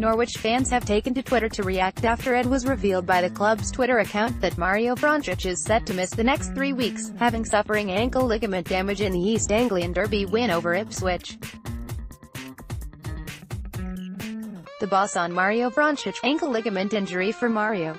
Norwich fans have taken to Twitter to react after it was revealed by the club's Twitter account that Mario Vrancic is set to miss the next three weeks, having suffering ankle ligament damage in the East Anglian Derby win over Ipswich. The boss on Mario Vrancic, ankle ligament injury for Mario.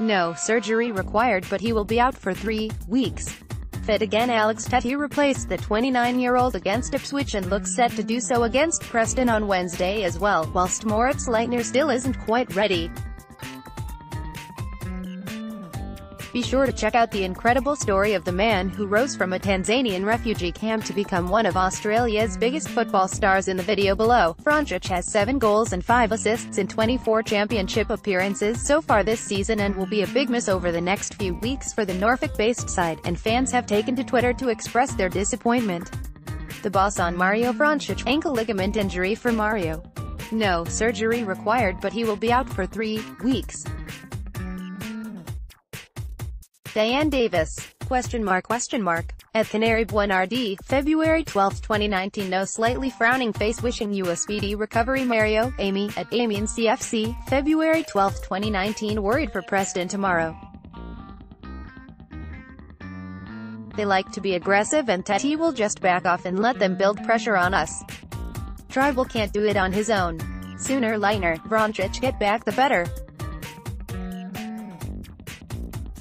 No surgery required but he will be out for three weeks. Fit again Alex Tettey replaced the 29-year-old against Ipswich and looks set to do so against Preston on Wednesday as well, whilst Moritz Leitner still isn't quite ready. Be sure to check out the incredible story of the man who rose from a Tanzanian refugee camp to become one of Australia's biggest football stars in the video below. Vrancic has 7 goals and 5 assists in 24 championship appearances so far this season and will be a big miss over the next few weeks for the Norfolk-based side, and fans have taken to Twitter to express their disappointment. The boss on Mario Vrancic, ankle ligament injury for Mario. No surgery required but he will be out for three weeks. Diane Davis, question mark question mark, at Canary Buenardi, February 12, 2019 No slightly frowning face wishing you a speedy recovery Mario, Amy, at Amy CFC, February 12, 2019 Worried for Preston tomorrow. They like to be aggressive and Tettey will just back off and let them build pressure on us. Trybull can't do it on his own. Sooner Leitner, Vrancic get back the better.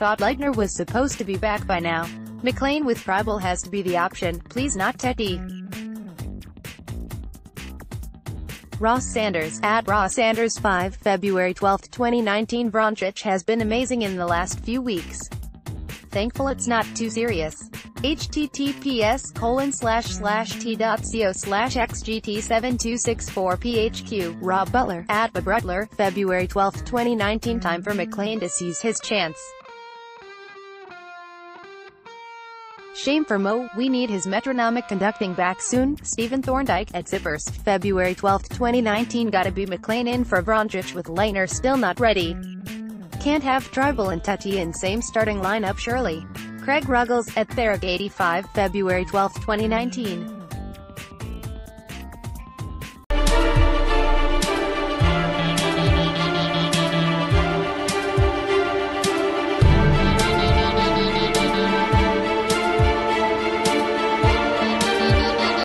Thought Leitner was supposed to be back by now. McLean with Trybull has to be the option, please not Tettey. Ross Sanders, at Ross Sanders 5, February 12, 2019 Vrancic has been amazing in the last few weeks. Thankful it's not too serious. https colon slash slash t.co slash xgt7264phq Rob Butler, at Butler, February 12, 2019 Time for McLean to seize his chance. Shame for Mo, we need his metronomic conducting back soon. Stephen Thorndike, at Zippers, February 12, 2019 Gotta be McLean in for Vrancic with Leitner still not ready. Can't have Trybull and Tettey in same starting lineup surely. Craig Ruggles, at Therag 85, February 12, 2019.